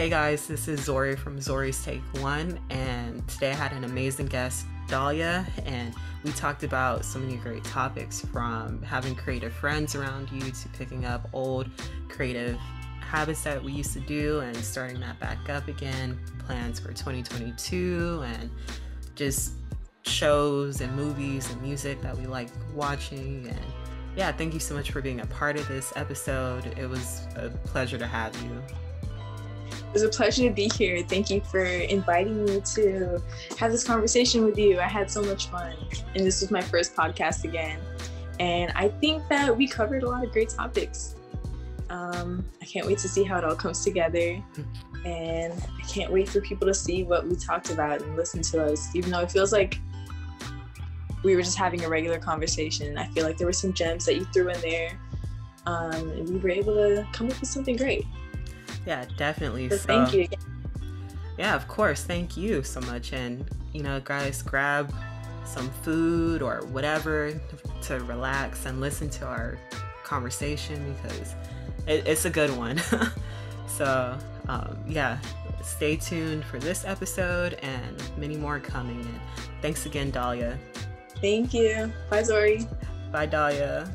Hey guys, this is Zorrie from Zorrie's Take One, and today I had an amazing guest, Dahlia, and we talked about so many great topics from having creative friends around you to picking up old creative habits that we used to do and starting that back up again, plans for 2022, and just shows and movies and music that we like watching. And yeah, thank you so much for being a part of this episode. It was a pleasure to have you. It was a pleasure to be here. Thank you for inviting me to have this conversation with you. I had so much fun. And this was my first podcast again. And I think that we covered a lot of great topics. Um, I can't wait to see how it all comes together. And I can't wait for people to see what we talked about and listen to us, even though it feels like we were just having a regular conversation. I feel like there were some gems that you threw in there. Um, and we were able to come up with something great. Yeah, definitely. So, so thank you. Yeah, of course. Thank you so much. And, you know, guys, grab some food or whatever to relax and listen to our conversation because it, it's a good one. so, um, yeah, stay tuned for this episode and many more coming. And thanks again, Dahlia. Thank you. Bye, Zorrie. Bye, Dahlia.